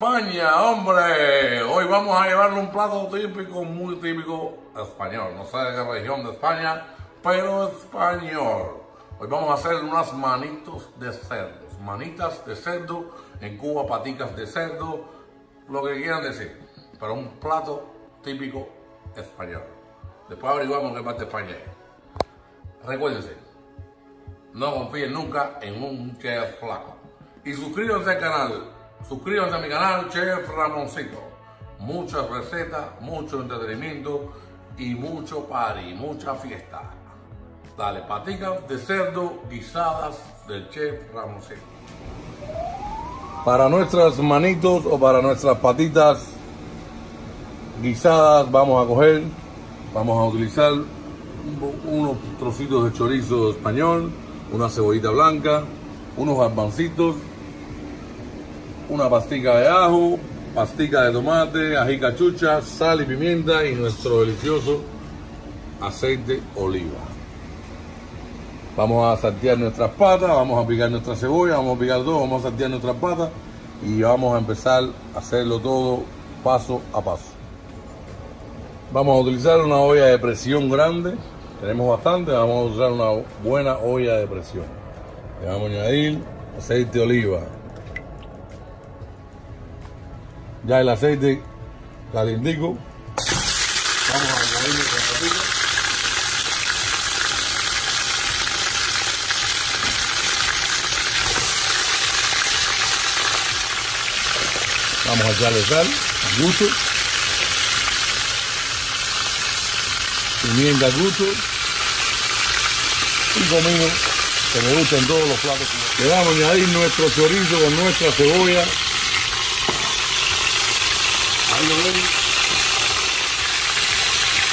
España, hombre. Hoy vamos a llevarle un plato típico, muy típico español. No sé de qué región de España, pero español. Hoy vamos a hacer unas manitos de cerdo. Manitas de cerdo, en Cuba paticas de cerdo, lo que quieran decir. Pero un plato típico español. Después averiguamos qué parte de España es. Recuérdense, no confíen nunca en un chef flaco. Y suscríbanse al canal Suscríbanse a mi canal Chef Ramoncito. Muchas recetas, mucho entretenimiento y mucho party, mucha fiesta. Dale, paticas de cerdo guisadas del Chef Ramoncito. Para nuestras manitos o para nuestras patitas guisadas vamos a coger, vamos a utilizar unos trocitos de chorizo español, una cebollita blanca, unos garbancitos, una pastica de ajo, pastica de tomate, ají cachucha, sal y pimienta y nuestro delicioso aceite oliva. Vamos a saltear nuestras patas, vamos a picar nuestra cebolla, vamos a picar todo, vamos a saltear nuestras patas y vamos a empezar a hacerlo todo paso a paso. Vamos a utilizar una olla de presión grande, tenemos bastante, vamos a usar una buena olla de presión. Le vamos a añadir aceite oliva, ya el aceite calientico. Vamos a añadirle con ratito. Vamos a echarle sal, gusto. Pimienta a gusto. Un comino que me gusta en todos los platos. Le vamos a añadir nuestro chorizo con nuestra cebolla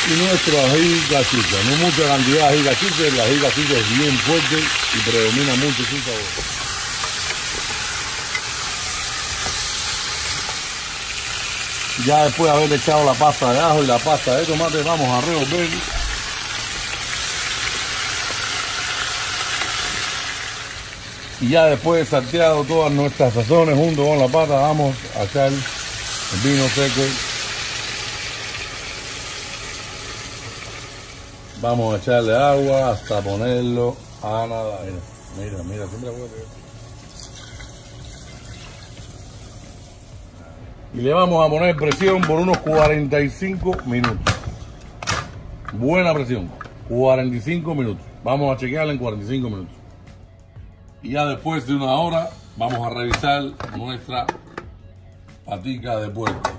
y nuestro ají gachucha, no mucha cantidad de ají gachucha, el ají gachucha es bien fuerte y predomina mucho su sabor. Ya después de haber echado la pasta de ajo y la pasta de tomate, vamos a revolver. Y ya después de salteado todas nuestras sazones junto con la pasta, vamos a echar el vino seco. Vamos a echarle agua hasta ponerlo a nada. Mira, mira, siempre voy Y le vamos a poner presión por unos 45 minutos. Buena presión. 45 minutos. Vamos a chequearla en 45 minutos. Y ya después de una hora vamos a revisar nuestra patica de puerco.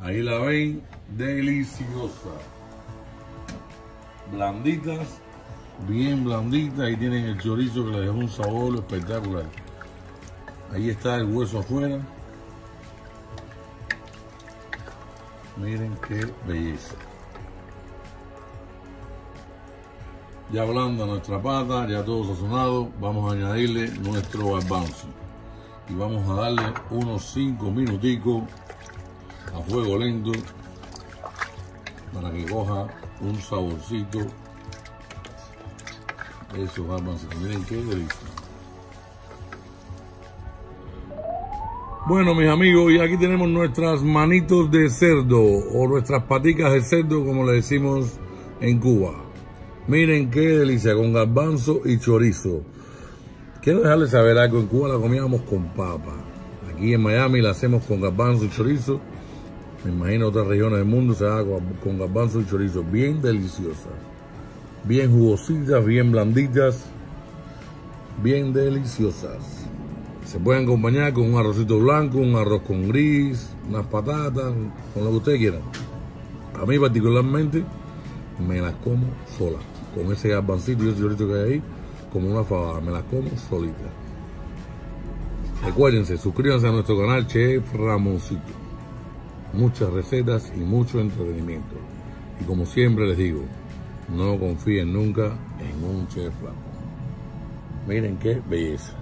Ahí la ven, deliciosa. Blanditas, bien blanditas. Ahí tienen el chorizo que le dejó un sabor espectacular. Ahí está el hueso afuera. Miren qué belleza. Ya blanda nuestra pata, ya todo sazonado, vamos a añadirle nuestro garbanzo y vamos a darle unos 5 minuticos a fuego lento para que coja un saborcito. Esos garbanzos miren qué delicia. Bueno mis amigos y aquí tenemos nuestras manitos de cerdo o nuestras paticas de cerdo como le decimos en Cuba. Miren qué delicia con garbanzo y chorizo Quiero dejarles saber algo, en Cuba la comíamos con papa. Aquí en Miami la hacemos con garbanzo y chorizo. Me imagino otras regiones del mundo se haga con garbanzo y chorizo. Bien deliciosas. Bien jugositas, bien blanditas. Bien deliciosas. Se pueden acompañar con un arrocito blanco, un arroz con gris, unas patatas, con lo que ustedes quieran. A mí particularmente me las como sola. Con ese garbancito y ese chorizo que hay ahí como una fabada, me las como solita. Recuérdense, suscríbanse a nuestro canal Chef Ramoncito. Muchas recetas y mucho entretenimiento. Y como siempre les digo, no confíen nunca en un chef Ramón. Miren qué belleza.